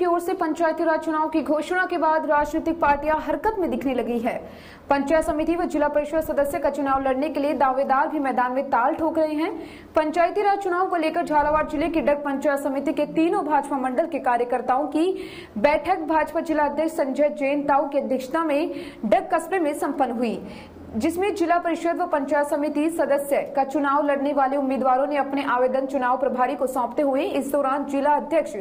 की ओर से पंचायती राज चुनाव की घोषणा के बाद राजनीतिक पार्टियाँ हरकत में दिखने लगी है। पंचायत समिति व जिला परिषद सदस्य का चुनाव लड़ने के लिए दावेदार भी मैदान में ताल ठोक रहे हैं। पंचायती राज चुनाव को लेकर झालावाड़ ज़िले की डग पंचायत समिति के तीनों भाजपा मंडल के कार्यकर्ताओं की बैठक भाजपा जिला अध्यक्ष संजय जैन ताऊ की अध्यक्षता में डग कस्बे में संपन्न हुई। जिसमें जिला परिषद व पंचायत समिति सदस्य का चुनाव लड़ने वाले उम्मीदवारों ने अपने आवेदन चुनाव प्रभारी को सौंपते हुए इस दौरान जिला अध्यक्ष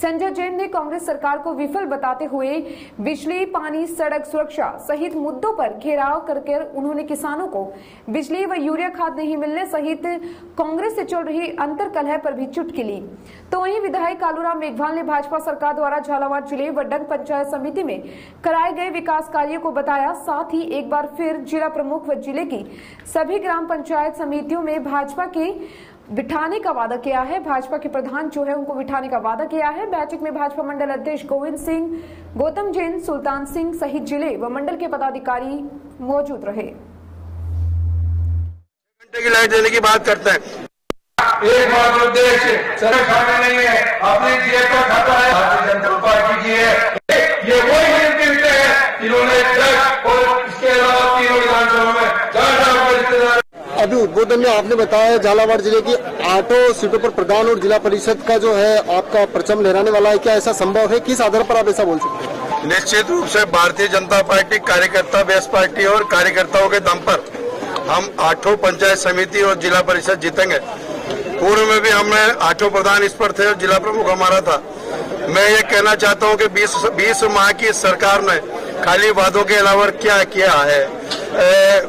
संजय जैन ने कांग्रेस सरकार को विफल बताते हुए बिजली, पानी, सड़क सुरक्षा सहित मुद्दों पर घेराव करके उन्होंने किसानों को बिजली व यूरिया खाद नहीं मिलने सहित कांग्रेस से चल रही अंतर कलह पर भी चुटकी ली। तो वही विधायक कालूराम मेघवाल ने भाजपा सरकार द्वारा झालावाड़ ज़िले व पंचायत समिति में कराए गए विकास कार्यो को बताया, साथ ही एक बार फिर जिला प्रमुख व ज़िले की सभी ग्राम पंचायत समितियों में भाजपा के बिठाने का वादा किया है। भाजपा के प्रधान जो है उनको बिठाने का वादा किया है। बैठक में भाजपा मंडल अध्यक्ष गोविंद सिंह गौतम जैन सुल्तान सिंह सहित ज़िले व मंडल के पदाधिकारी मौजूद रहे। घंटे की लाइट देने की बात करते हैं। एक बार उद्देश्य सड़क खाने नहीं है। अपनी जेब का खाता है। अभी उद्बोधन में आपने बताया झालावाड़ ज़िले की आठों सीटों पर प्रधान और जिला परिषद का जो है आपका परचम लहराने वाला है। क्या ऐसा संभव है? किस आधार पर आप ऐसा बोल सकते हैं? निश्चित रूप से भारतीय जनता पार्टी कार्यकर्ता बेस पार्टी और कार्यकर्ताओं के दम पर हम आठों पंचायत समिति और जिला परिषद जीतेंगे। पूर्व में भी हमें आठों प्रधान इस पर थे और जिला प्रमुख हमारा था। मैं ये कहना चाहता हूँ कि 20 20 माह की सरकार ने खाली वादों के अलावा क्या किया है? ए,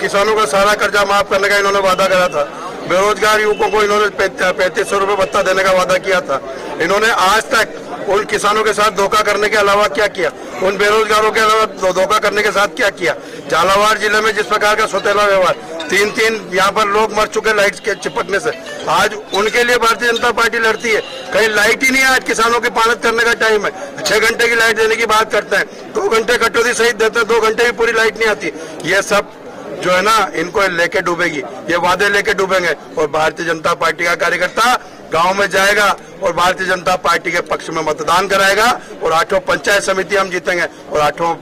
किसानों का सारा कर्जा माफ़ करने का इन्होंने वादा करा था। बेरोजगार युवकों को इन्होंने पैंतीस सौ रुपये भत्ता देने का वादा किया था। इन्होंने आज तक उन किसानों के साथ धोखा करने के अलावा क्या किया? उन बेरोजगारों के अलावा धोखा करने के साथ क्या किया? झालावाड़ ज़िले में जिस प्रकार का सौतेला व्यवहार तीन तीन यहाँ पर लोग मर चुके लाइट के चिपकने से। आज उनके लिए भारतीय जनता पार्टी लड़ती है। कहीं लाइट ही नहीं है आज किसानों की पालत करने का टाइम है। छह घंटे की लाइट देने की बात करते हैं। दो घंटे कटौती सहित देते हैं, दो घंटे भी पूरी लाइट नहीं आती। ये सब जो है ना, इनको लेके डूबेगी। ये वादे लेके डूबेंगे। और भारतीय जनता पार्टी का कार्यकर्ता गाँव में जाएगा और भारतीय जनता पार्टी के पक्ष में मतदान कराएगा और आठों पंचायत समिति हम जीतेंगे और आठों